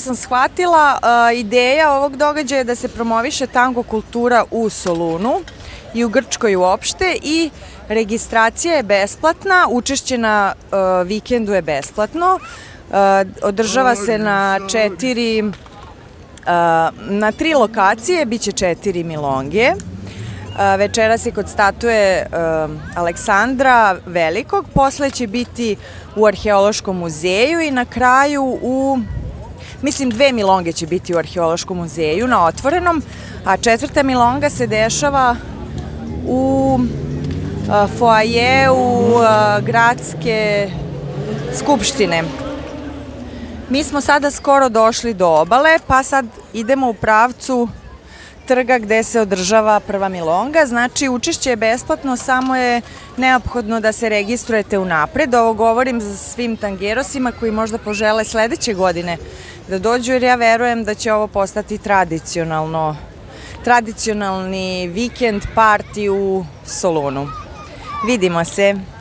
sam shvatila, uh, ideja ovog događaja je da se promoviše tango kultura u Solunu i u Grčkoj uopšte i registracija je besplatna, učešće na uh, vikendu je besplatno, uh, održava se na četiri, na tri lokacije, bit će četiri milonge. Večeras je kod statue Aleksandra Velikog, posle će biti u Arheološkom muzeju i na kraju u Mislim, dve milonge će biti u Arheološkom muzeju na otvorenom, a četvrta milonga se dešava u foajeu gradske skupštine. Mi smo sada skoro došli do obale, pa sad idemo u pravcu trga gde se održava prva milonga. Znači, učešće je besplatno, samo je neophodno da se registrujete u napred. Ovo govorim za svim tangerosima koji možda požele sledeće godine da dođu, jer ja verujem da će ovo postati tradicionalno tradicionalni vikend parti u Solunu. Vidimo se!